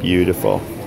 Beautiful.